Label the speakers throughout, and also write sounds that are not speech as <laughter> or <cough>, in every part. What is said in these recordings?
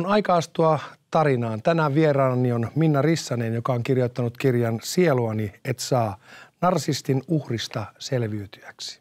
Speaker 1: On aika astua tarinaan. Tänään vieraani on Minna Rissanen, joka on kirjoittanut kirjan Sieluani et saa narsistin uhrista selviytyjäksi.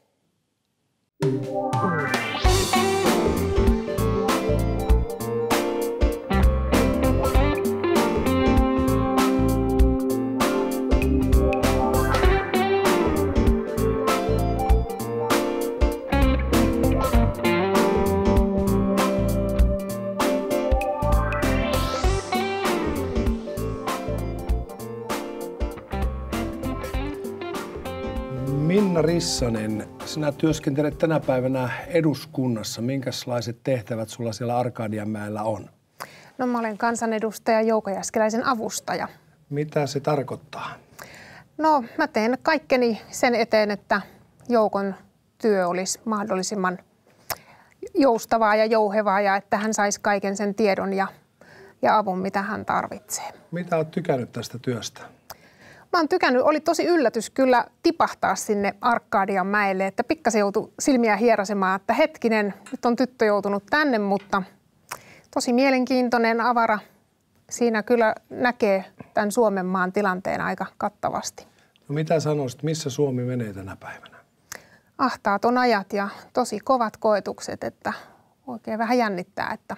Speaker 1: Minna Rissanen, sinä työskentelet tänä päivänä eduskunnassa. Minkälaiset tehtävät sulla siellä Arkadianmäellä on?
Speaker 2: No mä olen kansanedustaja Jouko Jäskeläisen avustaja.
Speaker 1: Mitä se tarkoittaa?
Speaker 2: No mä teen kaikkeni sen eteen, että Joukon työ olisi mahdollisimman joustavaa ja jouhevaa ja että hän saisi kaiken sen tiedon ja, ja avun, mitä hän tarvitsee.
Speaker 1: Mitä olet tykännyt tästä työstä?
Speaker 2: Mä oon tykännyt, oli tosi yllätys kyllä tipahtaa sinne Arkadian mäelle, että pikkasen joutui silmiä hierasemaan, että hetkinen, nyt on tyttö joutunut tänne, mutta tosi mielenkiintoinen avara. Siinä kyllä näkee tämän Suomen maan tilanteen aika kattavasti.
Speaker 1: No mitä sanoisit, missä Suomi menee tänä päivänä?
Speaker 2: Ahtaat on ajat ja tosi kovat koetukset, että oikein vähän jännittää, että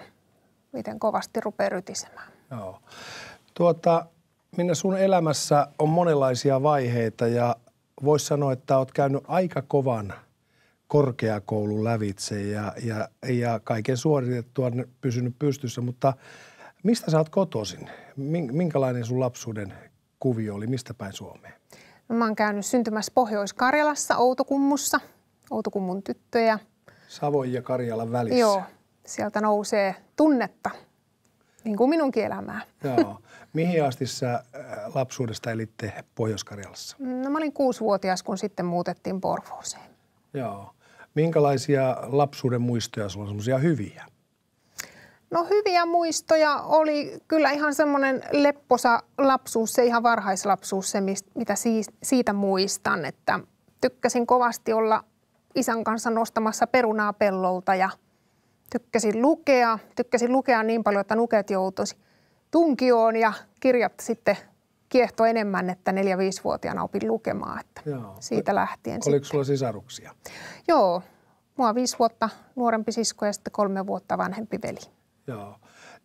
Speaker 2: miten kovasti rupeaa rytisemään.
Speaker 1: Joo. Tuota, Minna, sun elämässä on monenlaisia vaiheita ja voisi sanoa, että olet käynyt aika kovan korkeakoulun lävitse ja, ja, ja kaiken suoritettua pysynyt pystyssä, mutta mistä sä oot kotoisin? Minkälainen sun lapsuuden kuvio oli? Mistä päin Suomeen?
Speaker 2: No, mä oon käynyt syntymässä Pohjois-Karjalassa, Outokummussa, Outokummun tyttöjä.
Speaker 1: Savon ja Karjalan välissä.
Speaker 2: Joo, sieltä nousee tunnetta, niin kuin minunkin elämää.
Speaker 1: Joo. Mihin asti sä äh, lapsuudesta elitte Pohjois-Karjalassa?
Speaker 2: No mä olin kuusivuotias, kun sitten muutettiin Porvooseen.
Speaker 1: Joo. Minkälaisia lapsuuden muistoja sulla on semmoisia hyviä?
Speaker 2: No hyviä muistoja oli kyllä ihan semmoinen lepposa lapsuus, se ihan varhaislapsuus, se mitä siitä muistan, että tykkäsin kovasti olla isän kanssa nostamassa perunaa pellolta ja tykkäsin lukea. Tykkäsin lukea niin paljon, että nuket joutuisi tunkioon ja kirjat sitten kiehtoi enemmän, että 4-5-vuotiaana opin lukemaan. Että Joo. Siitä lähtien
Speaker 1: Oliko sitten. sulla sisaruksia?
Speaker 2: Joo. Mua viisi vuotta nuorempi sisko ja sitten kolme vuotta vanhempi veli.
Speaker 1: Joo.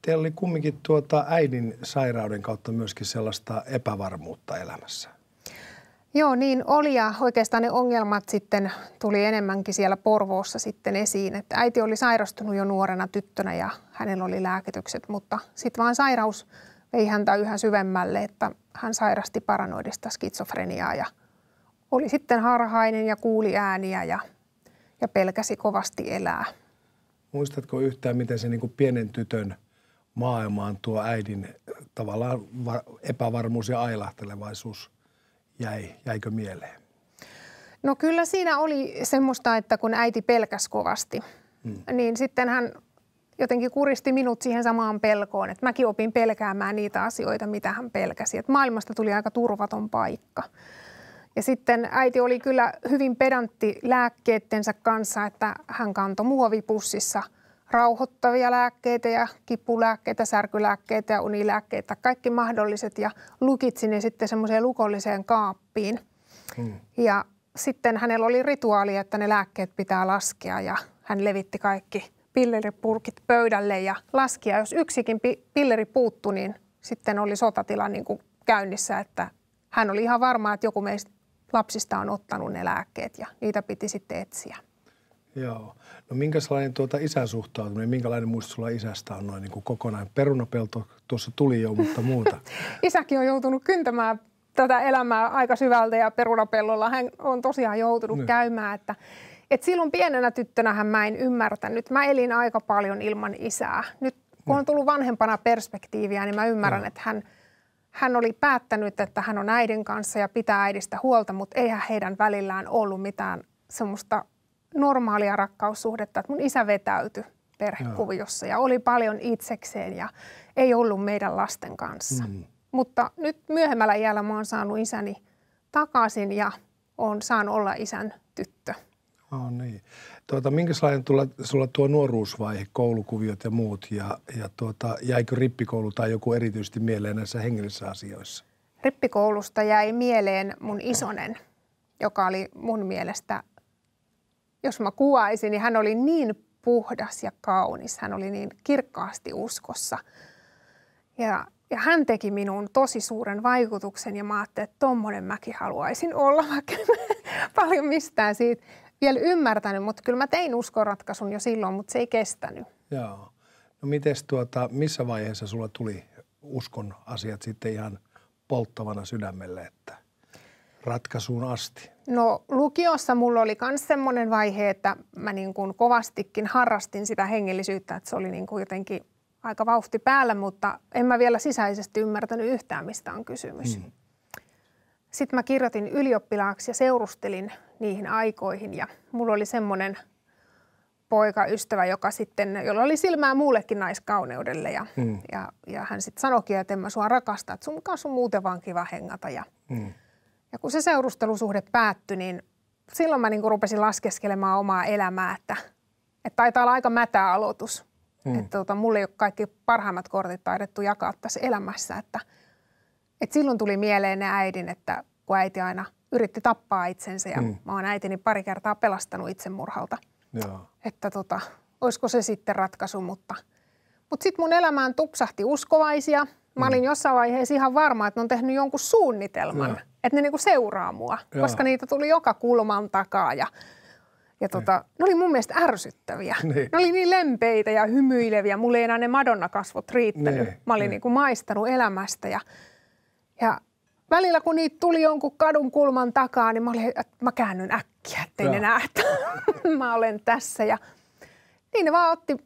Speaker 1: Teillä oli kumminkin tuota äidin sairauden kautta myöskin sellaista epävarmuutta elämässä.
Speaker 2: Joo, niin oli ja oikeastaan ne ongelmat sitten tuli enemmänkin siellä Porvoossa sitten esiin. Että äiti oli sairastunut jo nuorena tyttönä ja hänellä oli lääkitykset, mutta sitten vaan sairaus vei häntä yhä syvemmälle, että hän sairasti paranoidista skitsofreniaa ja oli sitten harhainen ja kuuli ääniä ja, ja pelkäsi kovasti elää.
Speaker 1: Muistatko yhtään, miten se niin pienen tytön maailmaan tuo äidin tavallaan epävarmuus ja ailahtelevaisuus – jäi, jäikö mieleen?
Speaker 2: No kyllä siinä oli semmoista, että kun äiti pelkäsi kovasti, hmm. niin sitten hän jotenkin kuristi minut siihen samaan pelkoon, että mäkin opin pelkäämään niitä asioita, mitä hän pelkäsi. Että maailmasta tuli aika turvaton paikka. Ja sitten äiti oli kyllä hyvin pedantti lääkkeittensä kanssa, että hän kantoi muovipussissa – rauhoittavia lääkkeitä ja kipulääkkeitä, särkylääkkeitä ja unilääkkeitä, kaikki mahdolliset ja lukitsi ne sitten semmoiseen lukolliseen kaappiin. Hmm. Ja sitten hänellä oli rituaali, että ne lääkkeet pitää laskea ja hän levitti kaikki pilleripurkit pöydälle ja laski. Ja jos yksikin pilleri puuttu, niin sitten oli sotatila niin kuin käynnissä, että hän oli ihan varma, että joku meistä lapsista on ottanut ne lääkkeet ja niitä piti sitten etsiä.
Speaker 1: Joo. No minkälainen tuota isän suhtautuminen, minkälainen muisto sulla isästä on noin niin kuin kokonaan? Perunapelto tuossa tuli jo, mutta muuta. <laughs>
Speaker 2: Isäkin on joutunut kyntämään tätä elämää aika syvältä ja perunapellolla hän on tosiaan joutunut niin. käymään, että et silloin pienenä tyttönähän mä en ymmärtänyt. Mä elin aika paljon ilman isää. Nyt kun on niin. tullut vanhempana perspektiiviä, niin mä ymmärrän, no. että hän, hän oli päättänyt, että hän on äidin kanssa ja pitää äidistä huolta, mutta eihän heidän välillään ollut mitään semmoista normaalia rakkaussuhdetta, että mun isä vetäytyi perhekuviossa ja oli paljon itsekseen ja ei ollut meidän lasten kanssa. Mm. Mutta nyt myöhemmällä iällä mä oon saanut isäni takaisin ja on saanut olla isän tyttö.
Speaker 1: Oh, niin. Tuota, minkälainen tulla, sulla tuo nuoruusvaihe, koulukuviot ja muut, ja, ja tuota, jäikö rippikoulu tai joku erityisesti mieleen näissä hengellisissä asioissa?
Speaker 2: Rippikoulusta jäi mieleen mun isonen, joka oli mun mielestä, jos mä kuvaisin, niin hän oli niin puhdas ja kaunis. Hän oli niin kirkkaasti uskossa. Ja, ja hän teki minuun tosi suuren vaikutuksen ja mä ajattelin, että tommonen mäkin haluaisin olla, <laughs> vaikka paljon mistään siitä vielä ymmärtänyt, mutta kyllä mä tein uskoratkaisun jo silloin, mutta se ei kestänyt.
Speaker 1: Joo. No mites tuota, missä vaiheessa sulla tuli uskon asiat sitten ihan polttavana sydämelle, että ratkaisuun asti?
Speaker 2: No lukiossa mulla oli myös semmoinen vaihe, että mä niin kuin kovastikin harrastin sitä hengellisyyttä, että se oli niin kuin jotenkin aika vauhti päällä, mutta en mä vielä sisäisesti ymmärtänyt yhtään, mistä on kysymys. Hmm. Sitten mä kirjoitin ylioppilaaksi ja seurustelin niihin aikoihin ja mulla oli semmoinen poikaystävä, joka sitten, jolla oli silmää muullekin naiskauneudelle ja, mm. ja, ja hän sitten sanoikin, että en mä sua rakasta, että sun kanssa on muuten vaan kiva hengata ja, mm. Ja kun se seurustelusuhde päättyi, niin silloin mä niin rupesin laskeskelemaan omaa elämää, että, että taitaa olla aika mätä aloitus. Mm. Että tota, mulle ei ole kaikki parhaimmat kortit taidettu jakaa tässä elämässä, että, että silloin tuli mieleen ne äidin, että kun äiti aina yritti tappaa itsensä ja mm. mä oon äitini pari kertaa pelastanut itsemurhalta. Joo. Että tota, olisiko se sitten ratkaisu, mutta, mutta sitten mun elämään tupsahti uskovaisia. Mä mm. olin jossain vaiheessa ihan varma, että ne on tehnyt jonkun suunnitelman, Joo. Että ne niinku seuraa mua, Joo. koska niitä tuli joka kulman takaa ja ja tota, ne oli mun mielestä ärsyttäviä. Niin. Ne oli niin lempeitä ja hymyileviä. Mulla ei enää ne Madonna-kasvot riittänyt. Niin. Mä olin niin. Niin maistanut elämästä ja, ja välillä kun niitä tuli jonkun kadun kulman takaa, niin mä, olin, että mä käännyn äkkiä, ettei ne näe, että <laughs> mä olen tässä. Ja niin ne vaan otti,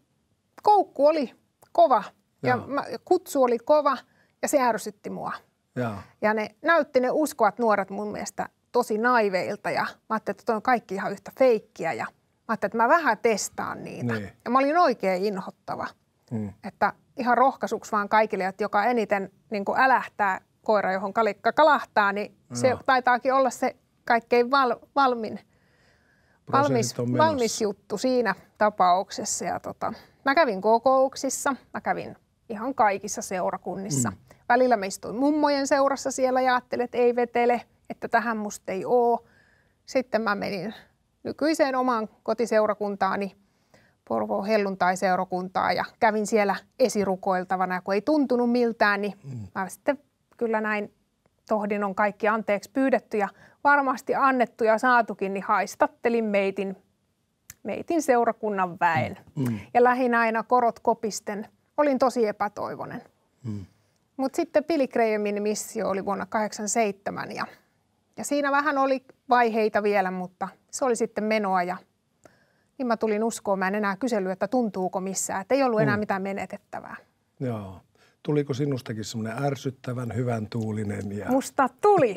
Speaker 2: koukku oli kova ja mä, kutsu oli kova ja se ärsytti mua. Ja, ja ne näytti ne uskoat nuoret mun mielestä tosi naiveilta ja mä ajattelin, että toi on kaikki ihan yhtä feikkiä ja mä ajattelin, että mä vähän testaan niitä. Niin. Ja mä olin oikein inhottava. Mm. Että ihan rohkaisuksi vaan kaikille, että joka eniten niin älähtää koira, johon kalikka kalahtaa, niin se taitaakin olla se kaikkein val, valmin, valmis, valmis juttu siinä tapauksessa. Ja tota, mä kävin kokouksissa, mä kävin ihan kaikissa seurakunnissa. Mm. Välillä mä istuin mummojen seurassa siellä ja ajattelin, että ei vetele, että tähän musta ei oo. Sitten mä menin nykyiseen omaan kotiseurakuntaani, Porvo helluntai-seurakuntaa ja kävin siellä esirukoiltavana. Ja kun ei tuntunut miltään, niin mm. mä sitten kyllä näin tohdin on kaikki anteeksi pyydetty ja varmasti annettu ja saatukin, niin haistattelin meitin, meitin seurakunnan väen. Mm. mm. Ja lähinnä aina korot kopisten. Olin tosi epätoivonen. Mm. Mutta sitten Billy Grahamin missio oli vuonna 1987 ja, ja siinä vähän oli vaiheita vielä, mutta se oli sitten menoa ja niin mä tulin uskoon. Mä en enää kysely, että tuntuuko missään, että ei ollut enää mm. mitään menetettävää.
Speaker 1: Joo tuliko sinustakin semmoinen ärsyttävän hyvän tuulinen? Ja...
Speaker 2: Musta tuli.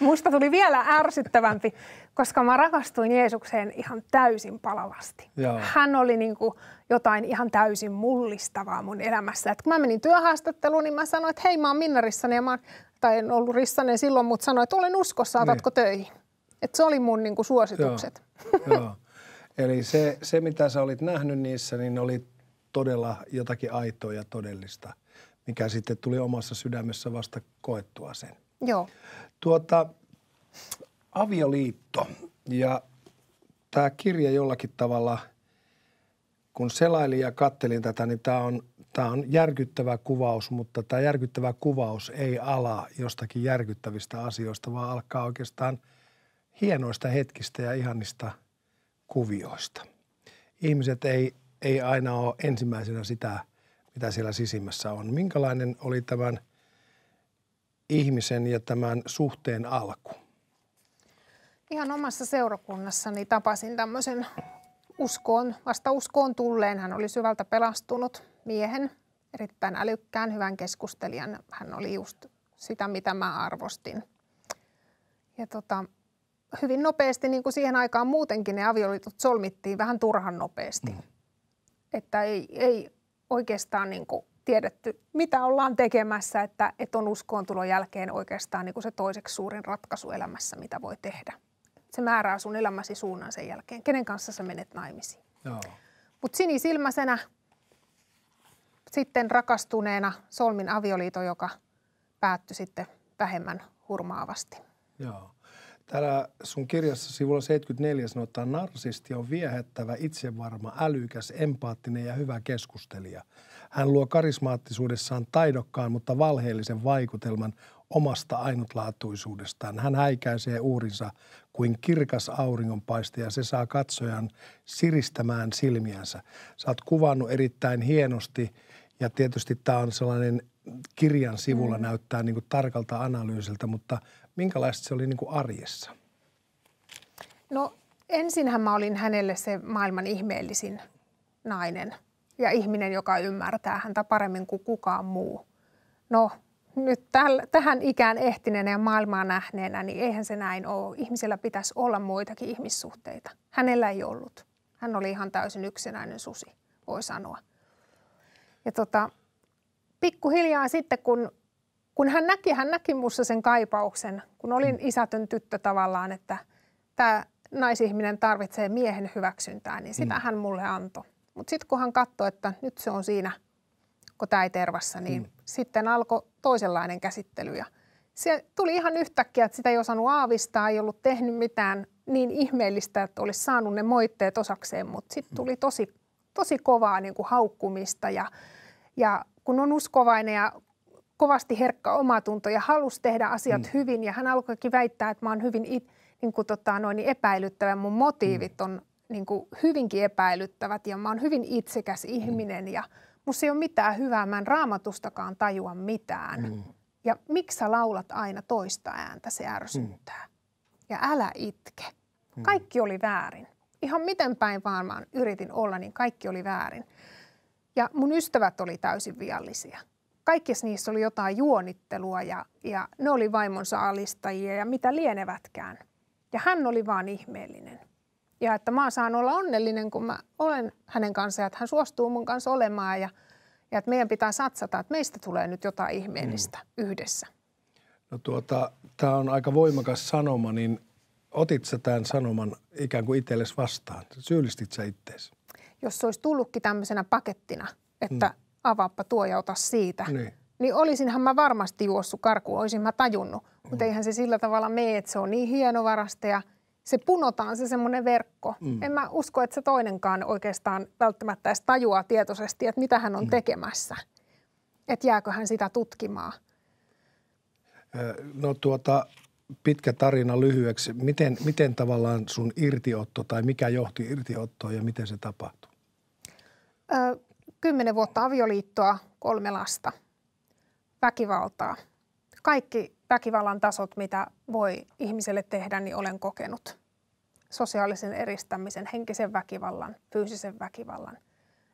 Speaker 2: Musta tuli vielä ärsyttävämpi, koska mä rakastuin Jeesukseen ihan täysin palavasti. Joo. Hän oli niin kuin jotain ihan täysin mullistavaa mun elämässä. Et kun mä menin työhaastatteluun, niin mä sanoin, että hei mä oon Minna Rissanen, ja mä, tai en ollut Rissanen silloin, mutta sanoin, että olen uskossa, otatko niin. töihin? Et se oli mun niin kuin suositukset.
Speaker 1: Joo. Joo. Eli se, se, mitä sä olit nähnyt niissä, niin oli todella jotakin aitoa ja todellista – mikä sitten tuli omassa sydämessä vasta koettua sen.
Speaker 2: Joo.
Speaker 1: Tuota, avioliitto ja tämä kirja jollakin tavalla, kun selailin ja kattelin tätä, niin tämä on, tämä on järkyttävä kuvaus, mutta tämä järkyttävä kuvaus ei ala jostakin järkyttävistä asioista, vaan alkaa oikeastaan hienoista hetkistä ja ihanista kuvioista. Ihmiset ei, ei aina ole ensimmäisenä sitä – mitä siellä sisimmässä on. Minkälainen oli tämän ihmisen ja tämän suhteen alku?
Speaker 2: Ihan omassa seurakunnassani tapasin tämmöisen uskoon, vasta uskoon tulleen. Hän oli syvältä pelastunut miehen, erittäin älykkään, hyvän keskustelijan. Hän oli just sitä, mitä mä arvostin. Ja tota, hyvin nopeasti, niin kuin siihen aikaan muutenkin ne avioliitot solmittiin vähän turhan nopeasti. Mm. Että ei, ei oikeastaan niin kuin tiedetty, mitä ollaan tekemässä, että, että on uskoon tulon jälkeen oikeastaan niin kuin se toiseksi suurin ratkaisu elämässä, mitä voi tehdä. Se määrää sun elämäsi suunnan sen jälkeen. Kenen kanssa sä menet naimisiin.
Speaker 1: Joo.
Speaker 2: Mutta sinisilmäisenä sitten rakastuneena solmin avioliito, joka päättyi sitten vähemmän hurmaavasti.
Speaker 1: Joo. Täällä sun kirjassa sivulla 74 sanotaan, narsisti on viehättävä, itsevarma, älykäs, empaattinen ja hyvä keskustelija. Hän luo karismaattisuudessaan taidokkaan, mutta valheellisen vaikutelman omasta ainutlaatuisuudestaan. Hän häikäisee uurinsa kuin kirkas auringonpaiste ja se saa katsojan siristämään silmiänsä. Sä oot kuvannut erittäin hienosti ja tietysti tämä on sellainen kirjan sivulla mm. näyttää niin kuin tarkalta analyysiltä, mutta minkälaista se oli niin kuin arjessa?
Speaker 2: No ensinhän mä olin hänelle se maailman ihmeellisin nainen ja ihminen, joka ymmärtää häntä paremmin kuin kukaan muu. No nyt täl, tähän ikään ehtineenä ja maailmaa nähneenä, niin eihän se näin ole. Ihmisellä pitäisi olla muitakin ihmissuhteita. Hänellä ei ollut. Hän oli ihan täysin yksinäinen susi, voi sanoa. Ja tota, pikkuhiljaa sitten, kun, kun hän näki, hän näki minussa sen kaipauksen, kun olin isätön tyttö tavallaan, että tämä naisihminen tarvitsee miehen hyväksyntää, niin sitä mm. hän mulle antoi. Mutta sitten kun hän katsoi, että nyt se on siinä, kun tämä ei tervassa, niin mm. sitten alkoi toisenlainen käsittely. Ja se tuli ihan yhtäkkiä, että sitä ei osannut aavistaa, ei ollut tehnyt mitään niin ihmeellistä, että olisi saanut ne moitteet osakseen, mutta sitten mm. tuli tosi, tosi kovaa niin kuin haukkumista ja, ja kun on uskovainen ja kovasti herkkä omatunto ja halusi tehdä asiat mm. hyvin ja hän alkoikin väittää, että mä oon hyvin it, niin kuin tota, noin epäilyttävä. Mun motiivit mm. on niin kuin hyvinkin epäilyttävät ja mä oon hyvin itsekäs mm. ihminen ja musta ei ole mitään hyvää. Mä en raamatustakaan tajua mitään. Mm. Ja miksi sä laulat aina toista ääntä, se ärsyttää. Mm. Ja älä itke. Mm. Kaikki oli väärin. Ihan miten päin vaan mä yritin olla, niin kaikki oli väärin. Ja mun ystävät oli täysin viallisia. Kaikissa niissä oli jotain juonittelua ja, ja ne oli vaimonsa alistajia ja mitä lienevätkään. Ja hän oli vaan ihmeellinen. Ja että mä saan olla onnellinen, kun mä olen hänen kanssaan, että hän suostuu mun kanssa olemaan ja, ja että meidän pitää satsata, että meistä tulee nyt jotain ihmeellistä mm. yhdessä.
Speaker 1: No tuota, tämä on aika voimakas sanoma, niin otit sä tämän sanoman ikään kuin itsellesi vastaan? Syyllistit sä itteesi?
Speaker 2: jos se olisi tullutkin tämmöisenä pakettina, että mm. Avaappa tuo ja ota siitä, niin. niin olisinhan mä varmasti juossut karkuun, olisin mä tajunnut. Mm. Mutta eihän se sillä tavalla mene, että se on niin hienovarasta ja se punotaan se semmoinen verkko. Mm. En mä usko, että se toinenkaan oikeastaan välttämättä edes tajuaa tietoisesti, että mitä hän on mm. tekemässä. Että jääkö hän sitä tutkimaan.
Speaker 1: No tuota, pitkä tarina lyhyeksi. Miten, miten tavallaan sun irtiotto tai mikä johti irtiottoon ja miten se tapahtui?
Speaker 2: Kymmenen vuotta avioliittoa, kolme lasta, väkivaltaa. Kaikki väkivallan tasot, mitä voi ihmiselle tehdä, niin olen kokenut. Sosiaalisen eristämisen, henkisen väkivallan, fyysisen väkivallan.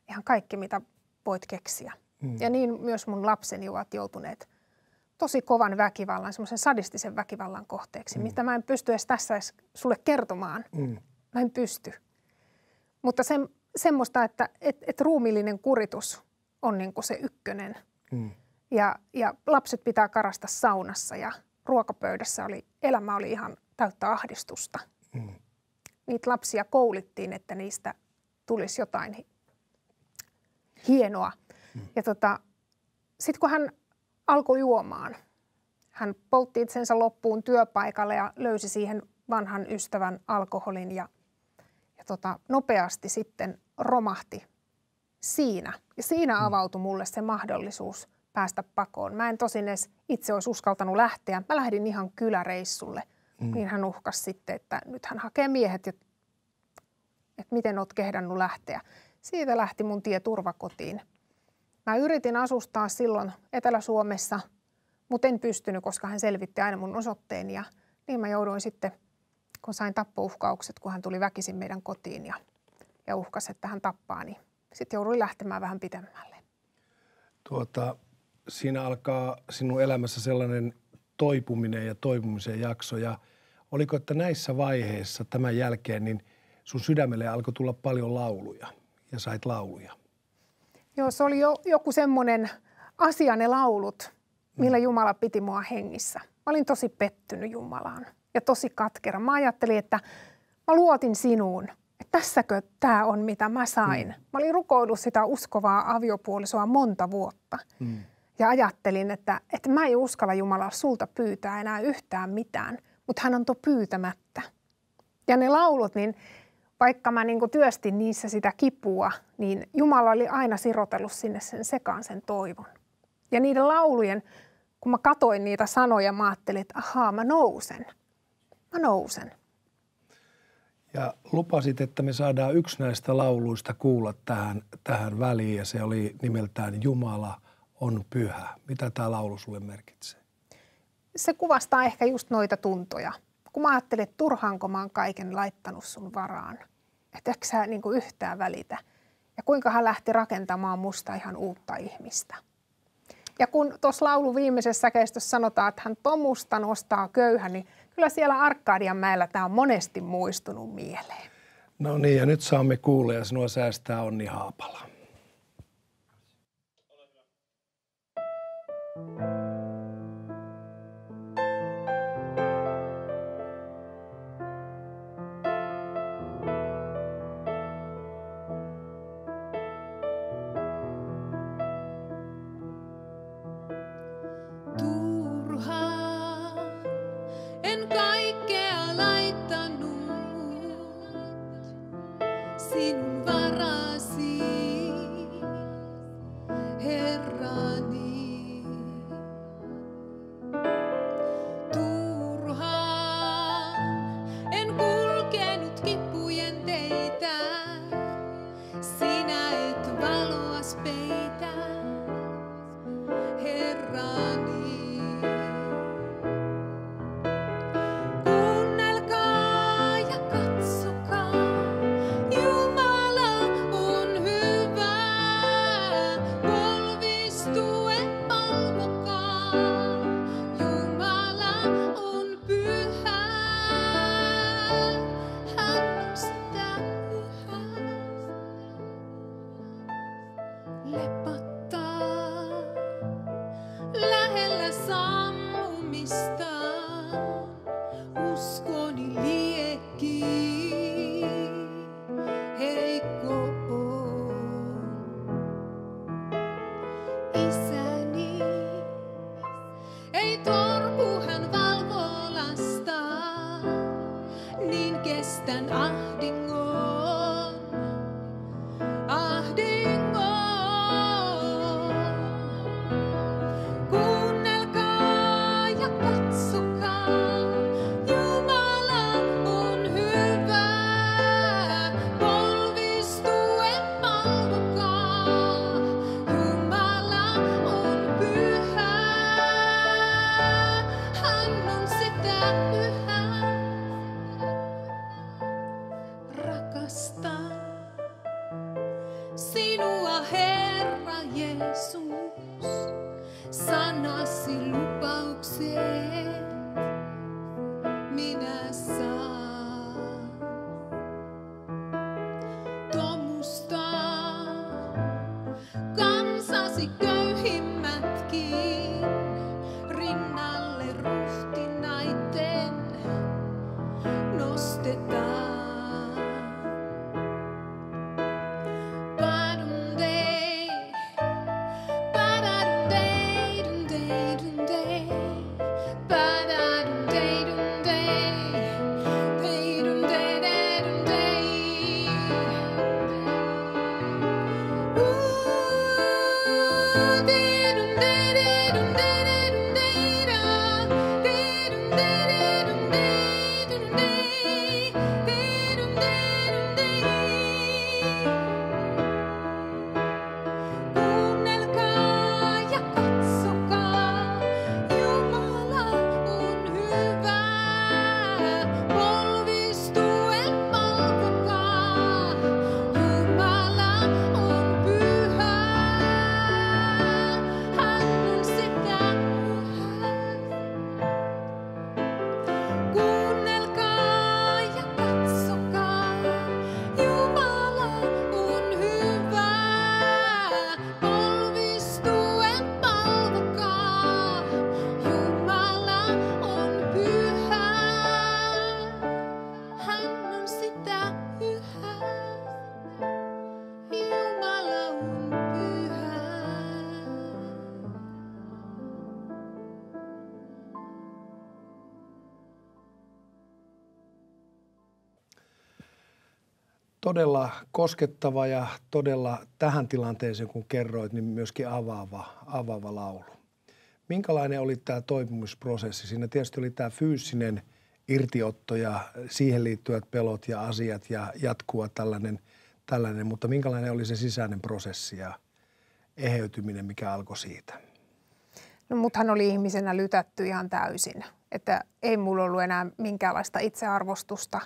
Speaker 2: Ihan kaikki, mitä voit keksiä. Mm. Ja niin myös mun lapseni ovat joutuneet tosi kovan väkivallan, semmoisen sadistisen väkivallan kohteeksi, mm. mitä mä en pysty edes tässä edes sulle kertomaan. Mm. Mä en pysty. Mutta sen, semmoista, että et, et ruumillinen kuritus on niin kuin se ykkönen. Mm. Ja, ja lapset pitää karasta saunassa ja ruokapöydässä oli, elämä oli ihan täyttä ahdistusta. Mm. Niitä lapsia koulittiin, että niistä tulisi jotain hienoa. Mm. Ja tota, sitten kun hän alkoi juomaan, hän poltti itsensä loppuun työpaikalle ja löysi siihen vanhan ystävän alkoholin ja ja tota, nopeasti sitten romahti siinä. Ja siinä mm. avautui mulle se mahdollisuus päästä pakoon. Mä en tosin edes itse olisi uskaltanut lähteä. Mä lähdin ihan kyläreissulle. Mm. Niin hän uhkasi sitten, että nyt hän hakee miehet, että miten oot kehdannut lähteä. Siitä lähti mun tie turvakotiin. Mä yritin asustaa silloin Etelä-Suomessa, mutta en pystynyt, koska hän selvitti aina mun osoitteen. Ja niin mä jouduin sitten kun sain tappouhkaukset, kun hän tuli väkisin meidän kotiin ja, ja uhkasi, että hän tappaa, niin sitten jouduin lähtemään vähän pitemmälle.
Speaker 1: Tuota, siinä alkaa sinun elämässä sellainen toipuminen ja toipumisen jakso. Ja oliko, että näissä vaiheissa tämän jälkeen, niin sun sydämelle alkoi tulla paljon lauluja ja sait lauluja?
Speaker 2: Joo, se oli jo, joku semmoinen asia ne laulut, millä mm. Jumala piti mua hengissä. Mä olin tosi pettynyt Jumalaan ja tosi katkera. Mä ajattelin, että mä luotin sinuun. Tässäkö tämä on, mitä mä sain. Mm. Mä olin rukoillut sitä uskovaa aviopuolisoa monta vuotta. Mm. Ja ajattelin, että, että mä en uskalla Jumala sulta pyytää enää yhtään mitään, mutta hän antoi pyytämättä. Ja ne laulut, niin vaikka mä niin työstin niissä sitä kipua, niin Jumala oli aina sirotellut sinne sen sekaan sen toivon. Ja niiden laulujen, kun mä katoin niitä sanoja, mä ajattelin, että ahaa, mä nousen. Mä nousen.
Speaker 3: Ja lupasit, että me saadaan yksi näistä lauluista kuulla tähän, tähän väliin ja se oli nimeltään Jumala on pyhä. Mitä tämä laulu sulle merkitsee?
Speaker 2: Se kuvastaa ehkä just noita tuntoja. Kun mä ajattelin, että turhaanko mä oon kaiken laittanut sun varaan. Että eikö sä niin yhtään välitä. Ja kuinka hän lähti rakentamaan musta ihan uutta ihmistä. Ja kun tuossa laulu viimeisessä kestossa sanotaan, että hän tomusta nostaa köyhän, niin kyllä siellä Arkadian mäellä tämä on monesti muistunut mieleen.
Speaker 3: No niin, ja nyt saamme kuulla ja sinua säästää Onni Haapala. it go?
Speaker 1: Todella koskettava ja todella tähän tilanteeseen, kun kerroit, niin myöskin avaava, avaava laulu. Minkälainen oli tämä toipumisprosessi? Siinä tietysti oli tämä fyysinen irtiotto ja siihen liittyvät pelot ja asiat ja jatkuva tällainen, tällainen mutta minkälainen oli se sisäinen prosessi ja eheytyminen, mikä alkoi siitä?
Speaker 2: No muthan oli ihmisenä lytätty ihan täysin, että ei mulla ollut enää minkäänlaista itsearvostusta,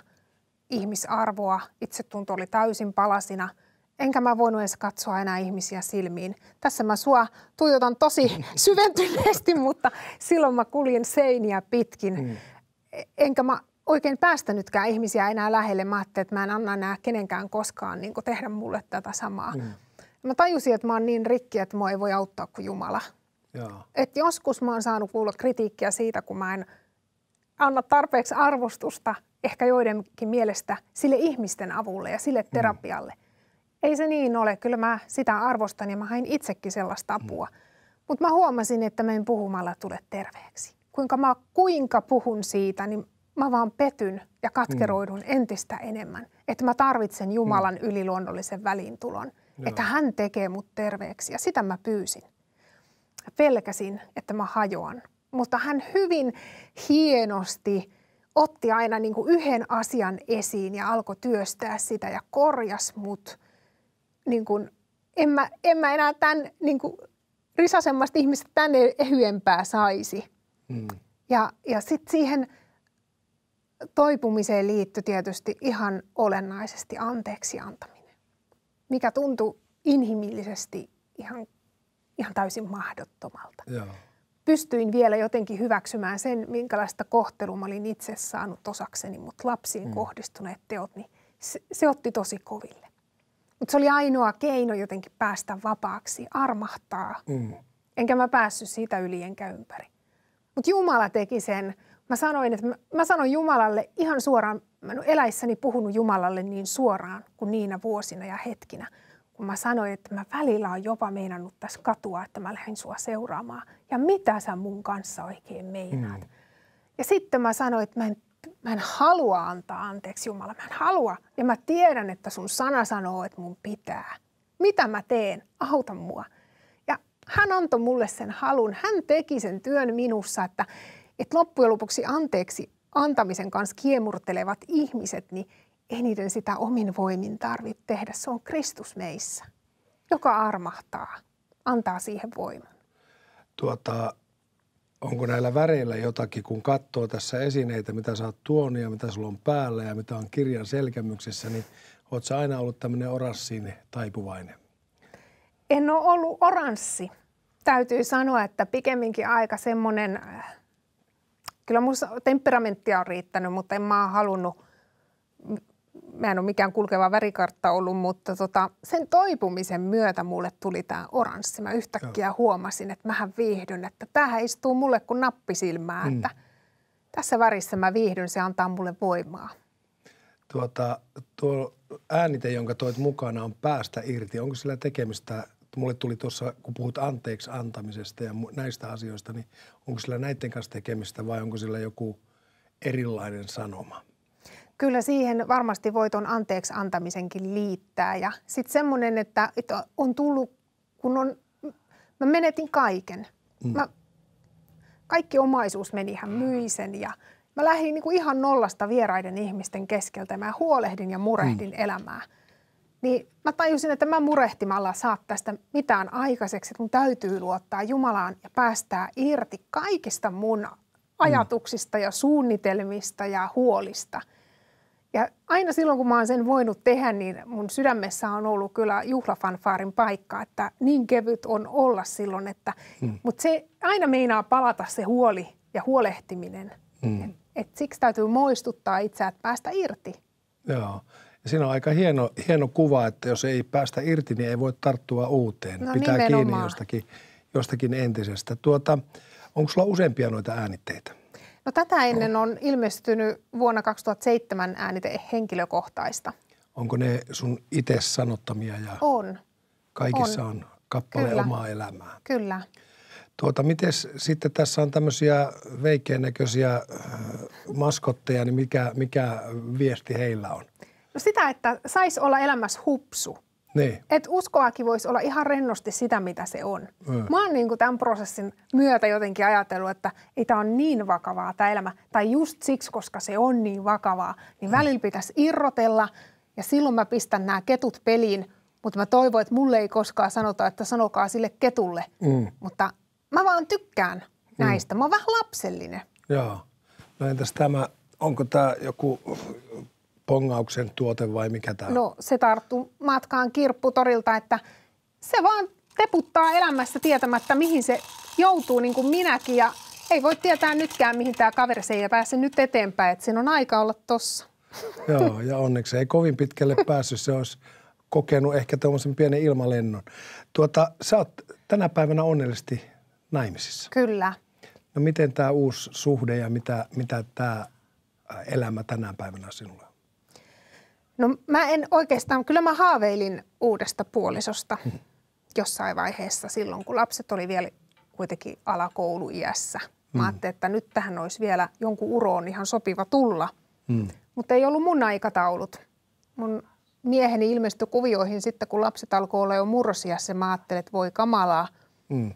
Speaker 2: ihmisarvoa, itsetunto oli täysin palasina – enkä mä voinut edes katsoa enää ihmisiä silmiin. Tässä mä sua tuijotan tosi <laughs> syventyneesti, mutta silloin mä kuljin seiniä pitkin. Mm. Enkä mä oikein päästänytkään ihmisiä enää lähelle. Mä ajattelin, että mä en anna enää kenenkään koskaan niin tehdä mulle tätä samaa. Mm. Mä tajusin, että mä oon niin rikki, että mua ei voi auttaa kuin Jumala. Et joskus mä oon saanut kuulla kritiikkiä siitä, kun mä en anna tarpeeksi arvostusta ehkä joidenkin mielestä sille ihmisten avulle ja sille mm. terapialle. Mm ei se niin ole. Kyllä mä sitä arvostan ja mä hain itsekin sellaista apua. Mm. Mutta mä huomasin, että mä en puhumalla tule terveeksi. Kuinka mä kuinka puhun siitä, niin mä vaan petyn ja katkeroidun mm. entistä enemmän. Että mä tarvitsen Jumalan mm. yliluonnollisen väliintulon. Joo. Että hän tekee mut terveeksi ja sitä mä pyysin. Pelkäsin, että mä hajoan. Mutta hän hyvin hienosti otti aina niin kuin yhden asian esiin ja alkoi työstää sitä ja korjas mut – niin kuin, en, mä, en mä enää tämän niin kuin, risasemmasta ihmistä tänne ehyempää saisi. Mm. Ja, ja sitten siihen toipumiseen liittyi tietysti ihan olennaisesti anteeksi antaminen, mikä tuntui inhimillisesti ihan, ihan täysin mahdottomalta. Joo. Pystyin vielä jotenkin hyväksymään sen, minkälaista kohtelua mä olin itse saanut osakseni, mutta lapsiin mm. kohdistuneet teot, niin se, se otti tosi koville. Mutta se oli ainoa keino jotenkin päästä vapaaksi, armahtaa. Mm. Enkä mä päässyt siitä yli enkä ympäri. Mutta Jumala teki sen. Mä sanoin, että mä, mä sanoin Jumalalle ihan suoraan, mä en eläissäni puhunut Jumalalle niin suoraan kuin niinä vuosina ja hetkinä. Kun mä sanoin, että mä välillä on jopa meinannut tässä katua, että mä lähdin sua seuraamaan. Ja mitä sä mun kanssa oikein meinaat? Mm. Ja sitten mä sanoin, että mä en mä en halua antaa anteeksi Jumala, mä en halua. Ja mä tiedän, että sun sana sanoo, että mun pitää. Mitä mä teen? Auta mua. Ja hän antoi mulle sen halun. Hän teki sen työn minussa, että, että loppujen lopuksi anteeksi antamisen kanssa kiemurtelevat ihmiset, niin ei niiden sitä omin voimin tarvitse tehdä. Se on Kristus meissä, joka armahtaa, antaa siihen voiman.
Speaker 1: Tuota, onko näillä väreillä jotakin, kun katsoo tässä esineitä, mitä sä oot tuonut ja mitä sulla on päällä ja mitä on kirjan selkämyksessä, niin oot sä aina ollut tämmöinen oranssiin taipuvainen?
Speaker 2: En ole ollut oranssi. Täytyy sanoa, että pikemminkin aika semmoinen, äh, kyllä musta temperamenttia on riittänyt, mutta en mä halunnut mä en ole mikään kulkeva värikartta ollut, mutta tota, sen toipumisen myötä mulle tuli tämä oranssi. Mä yhtäkkiä Joo. huomasin, että mähän viihdyn, että tämähän istuu mulle kuin nappisilmää, mm. että tässä värissä mä viihdyn, se antaa mulle voimaa.
Speaker 1: Tuota, tuo äänite, jonka toit mukana, on päästä irti. Onko sillä tekemistä, mulle tuli tuossa, kun puhut anteeksi antamisesta ja näistä asioista, niin onko sillä näiden kanssa tekemistä vai onko sillä joku erilainen sanoma?
Speaker 2: Kyllä siihen varmasti voiton anteeksi antamisenkin liittää. Ja sitten semmoinen, että, että on tullut, kun on, mä menetin kaiken. Mm. Mä, kaikki omaisuus meni, hän myi sen ja mä lähdin niin kuin ihan nollasta vieraiden ihmisten keskeltä. Mä huolehdin ja murehdin mm. elämää. Niin mä tajusin, että mä murehtimalla saa tästä mitään aikaiseksi, että mun täytyy luottaa Jumalaan ja päästää irti kaikista mun mm. ajatuksista ja suunnitelmista ja huolista – ja aina silloin, kun mä oon sen voinut tehdä, niin mun sydämessä on ollut kyllä juhlafanfaarin paikka, että niin kevyt on olla silloin, että, mm. mutta se aina meinaa palata se huoli ja huolehtiminen. Mm. Et, et siksi täytyy muistuttaa itseä, että päästä irti.
Speaker 1: Joo. Ja siinä on aika hieno, hieno kuva, että jos ei päästä irti, niin ei voi tarttua uuteen. No, Pitää nimenomaan. kiinni jostakin, jostakin entisestä. Tuota, onko sulla useampia noita äänitteitä?
Speaker 2: No tätä ennen on ilmestynyt vuonna 2007 äänite henkilökohtaista.
Speaker 1: Onko ne sun itse sanottamia? Ja
Speaker 2: on.
Speaker 1: Kaikissa on, on kappale Kyllä. omaa elämää.
Speaker 2: Kyllä.
Speaker 1: Tuota, miten sitten tässä on tämmöisiä veikeän näköisiä äh, maskotteja, niin mikä, mikä viesti heillä on?
Speaker 2: No sitä, että saisi olla elämässä hupsu.
Speaker 1: Niin.
Speaker 2: Että uskoakin voisi olla ihan rennosti sitä, mitä se on. Mm. Mä oon niin kuin tämän prosessin myötä jotenkin ajatellut, että ei tämä on niin vakavaa tämä elämä. Tai just siksi, koska se on niin vakavaa, niin välillä pitäisi irrotella ja silloin mä pistän nämä ketut peliin. Mutta mä toivon, että mulle ei koskaan sanota, että sanokaa sille ketulle. Mm. Mutta mä vaan tykkään näistä. Mm. Mä oon vähän lapsellinen.
Speaker 1: Joo. No entäs tämä, onko tämä joku pongauksen tuote vai mikä tämä on?
Speaker 2: No se tarttuu matkaan kirpputorilta, että se vaan teputtaa elämässä tietämättä, mihin se joutuu niin kuin minäkin. Ja ei voi tietää nytkään, mihin tämä kaveri se ei pääse nyt eteenpäin, että siinä on aika olla tossa. <laughs>
Speaker 1: Joo, ja onneksi ei kovin pitkälle päässyt. Se olisi kokenut ehkä tuommoisen pienen ilmalennon. Tuota, sä oot tänä päivänä onnellisesti naimisissa.
Speaker 2: Kyllä.
Speaker 1: No miten tämä uusi suhde ja mitä, mitä tämä elämä tänä päivänä sinulle?
Speaker 2: No mä en oikeastaan, kyllä mä haaveilin uudesta puolisosta hmm. jossain vaiheessa silloin, kun lapset oli vielä kuitenkin alakouluiässä. Mä hmm. ajattelin, että nyt tähän olisi vielä jonkun uroon ihan sopiva tulla. Hmm. Mutta ei ollut mun aikataulut. Mun mieheni ilmestyi kuvioihin sitten, kun lapset alkoi olla jo murrosiassa. Mä ajattelin, että voi kamalaa. Hmm.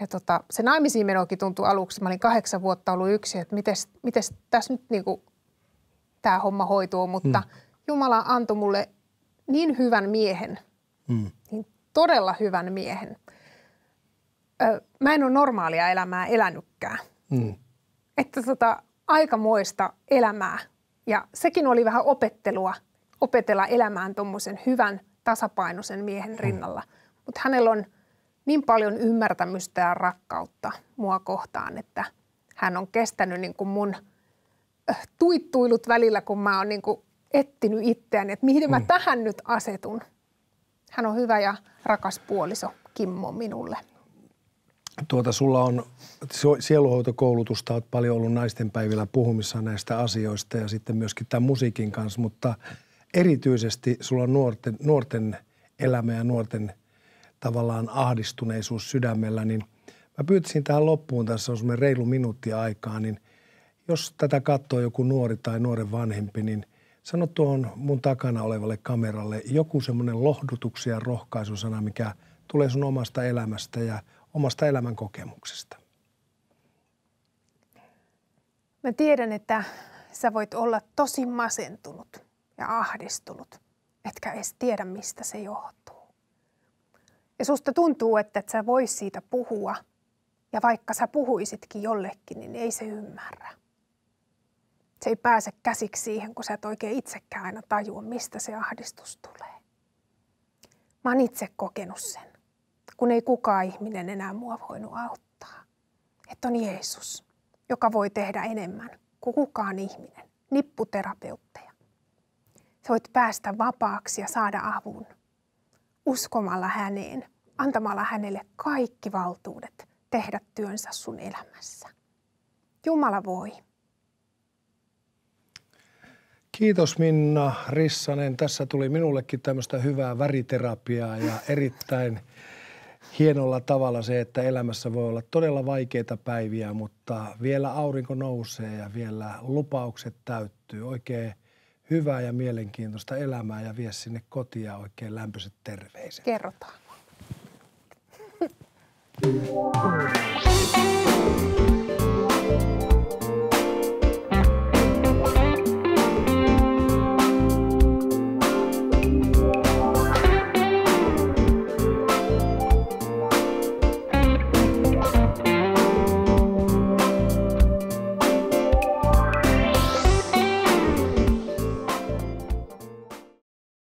Speaker 2: Ja tota, se naimisiin menokin tuntui aluksi. Mä olin kahdeksan vuotta ollut yksi, että miten tässä nyt niinku, tämä homma hoituu. Mutta hmm. Jumala antoi mulle niin hyvän miehen, hmm. niin todella hyvän miehen. Ö, mä en ole normaalia elämää elänytkään. Hmm. Että tota, aikamoista elämää. Ja sekin oli vähän opettelua, opetella elämään tuommoisen hyvän tasapainoisen miehen hmm. rinnalla. Mutta hänellä on niin paljon ymmärtämystä ja rakkautta mua kohtaan, että hän on kestänyt niin kuin mun tuittuilut välillä, kun mä oon niin kuin ettinyt itseäni, että mihin mä mm. tähän nyt asetun. Hän on hyvä ja rakas puoliso Kimmo minulle.
Speaker 1: Tuota, sulla on sieluhoitokoulutusta, olet paljon ollut naistenpäivillä puhumissa näistä asioista ja sitten myöskin tämän musiikin kanssa, mutta erityisesti sulla on nuorten, nuorten elämä ja nuorten tavallaan ahdistuneisuus sydämellä, niin mä pyytäisin tähän loppuun, tässä on semmoinen reilu minuutti aikaa, niin jos tätä katsoo joku nuori tai nuoren vanhempi, niin sano tuohon mun takana olevalle kameralle joku semmoinen lohdutuksia ja rohkaisusana, mikä tulee sun omasta elämästä ja omasta elämän kokemuksesta.
Speaker 2: Mä tiedän, että sä voit olla tosi masentunut ja ahdistunut, etkä edes tiedä, mistä se johtuu. Ja susta tuntuu, että et sä vois siitä puhua. Ja vaikka sä puhuisitkin jollekin, niin ei se ymmärrä. Se ei pääse käsiksi siihen, kun sä et oikein itsekään aina tajua, mistä se ahdistus tulee. Mä oon itse kokenut sen, kun ei kukaan ihminen enää mua voinut auttaa. Että on Jeesus, joka voi tehdä enemmän kuin kukaan ihminen. Nipputerapeutteja. Sä voit päästä vapaaksi ja saada avun uskomalla häneen, antamalla hänelle kaikki valtuudet tehdä työnsä sun elämässä. Jumala voi.
Speaker 1: Kiitos Minna Rissanen. Tässä tuli minullekin tämmöistä hyvää väriterapiaa ja erittäin hienolla tavalla se, että elämässä voi olla todella vaikeita päiviä, mutta vielä aurinko nousee ja vielä lupaukset täyttyy. Oikein hyvää ja mielenkiintoista elämää ja vie sinne kotia oikein lämpöiset terveiset.
Speaker 2: Kerrotaan. <laughs>